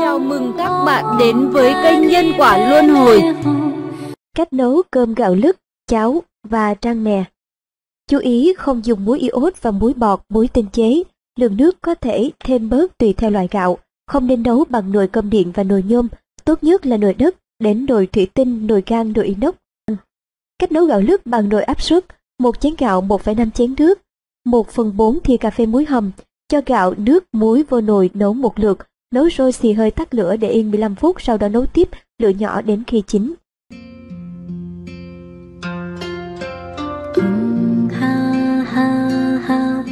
Chào mừng các bạn đến với kênh Nhân Quả Luân Hồi. Cách nấu cơm gạo lứt, cháo và trang mè Chú ý không dùng muối iốt và muối bọt, muối tinh chế. Lượng nước có thể thêm bớt tùy theo loại gạo. Không nên nấu bằng nồi cơm điện và nồi nhôm. Tốt nhất là nồi đất, đến nồi thủy tinh, nồi gan, nồi inox. Cách nấu gạo lứt bằng nồi áp suất. Một chén gạo 1,5 chén nước. 1 phần 4 thìa cà phê muối hầm cho gạo, nước, muối vô nồi nấu một lượt, nấu sôi xì hơi tắt lửa để yên 15 phút sau đó nấu tiếp, lửa nhỏ đến khi chín. Ha ha ha,